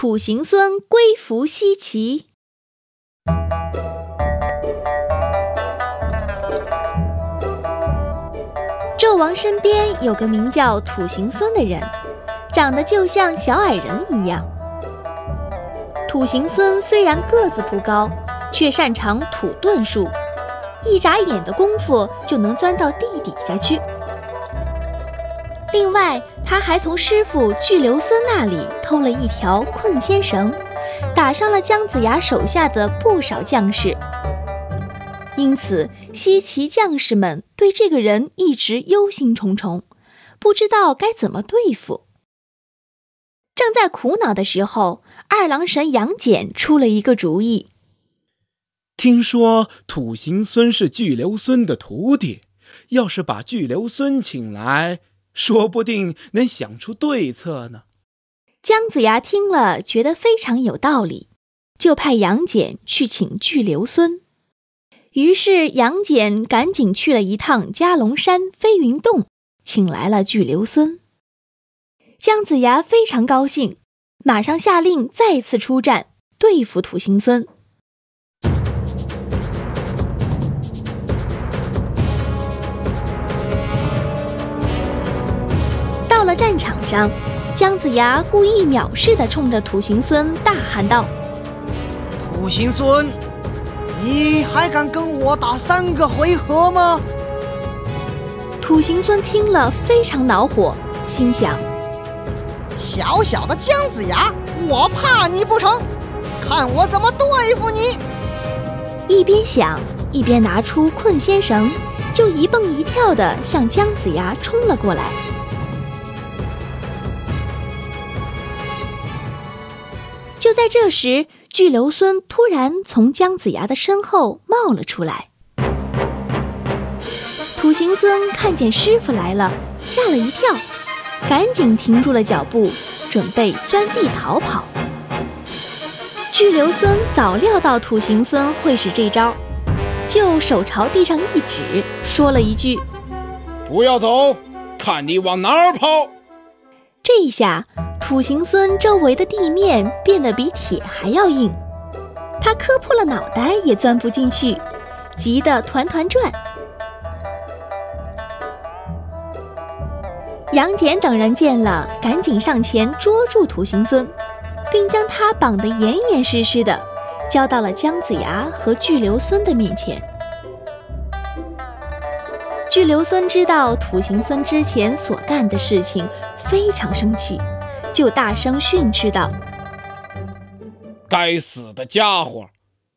土行孙归服西岐。纣王身边有个名叫土行孙的人，长得就像小矮人一样。土行孙虽然个子不高，却擅长土遁术，一眨眼的功夫就能钻到地底下去。另外，他还从师傅巨留孙那里偷了一条困仙绳，打伤了姜子牙手下的不少将士。因此，西岐将士们对这个人一直忧心忡忡，不知道该怎么对付。正在苦恼的时候，二郎神杨戬出了一个主意。听说土行孙是巨留孙的徒弟，要是把巨留孙请来，说不定能想出对策呢。姜子牙听了，觉得非常有道理，就派杨戬去请巨留孙。于是杨戬赶紧去了一趟加龙山飞云洞，请来了巨留孙。姜子牙非常高兴，马上下令再次出战对付土行孙。了战场上，姜子牙故意藐视地冲着土行孙大喊道：“土行孙！”你还敢跟我打三个回合吗？土行孙听了非常恼火，心想：小小的姜子牙，我怕你不成？看我怎么对付你！一边想，一边拿出困仙绳，就一蹦一跳的向姜子牙冲了过来。在这时。巨留孙突然从姜子牙的身后冒了出来，土行孙看见师傅来了，吓了一跳，赶紧停住了脚步，准备钻地逃跑。巨留孙早料到土行孙会使这招，就手朝地上一指，说了一句：“不要走，看你往哪儿跑！”这一下。土行孙周围的地面变得比铁还要硬，他磕破了脑袋也钻不进去，急得团团转。杨戬等人见了，赶紧上前捉住土行孙，并将他绑得严严实实的，交到了姜子牙和巨留孙的面前。巨留孙知道土行孙之前所干的事情，非常生气。就大声训斥道：“该死的家伙，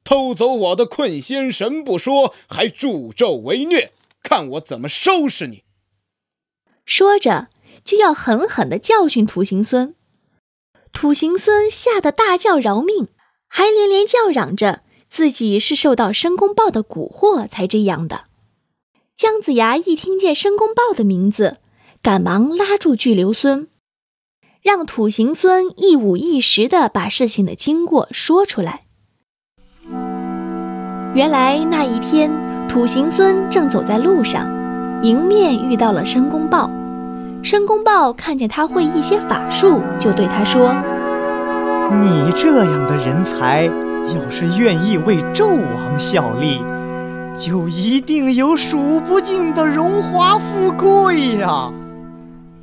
偷走我的困仙神不说，还助纣为虐，看我怎么收拾你！”说着就要狠狠地教训土行孙。土行孙吓得大叫饶命，还连连叫嚷着自己是受到申公豹的蛊惑才这样的。姜子牙一听见申公豹的名字，赶忙拉住巨留孙。让土行孙一五一十地把事情的经过说出来。原来那一天，土行孙正走在路上，迎面遇到了申公豹。申公豹看见他会一些法术，就对他说：“你这样的人才，要是愿意为纣王效力，就一定有数不尽的荣华富贵呀。”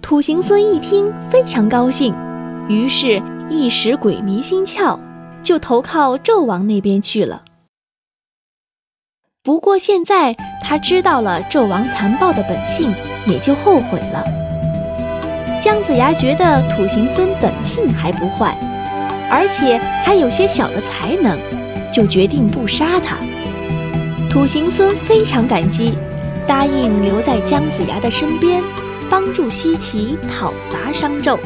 土行孙一听非常高兴，于是，一时鬼迷心窍，就投靠纣王那边去了。不过现在他知道了纣王残暴的本性，也就后悔了。姜子牙觉得土行孙本性还不坏，而且还有些小的才能，就决定不杀他。土行孙非常感激，答应留在姜子牙的身边。帮助西岐讨伐商纣。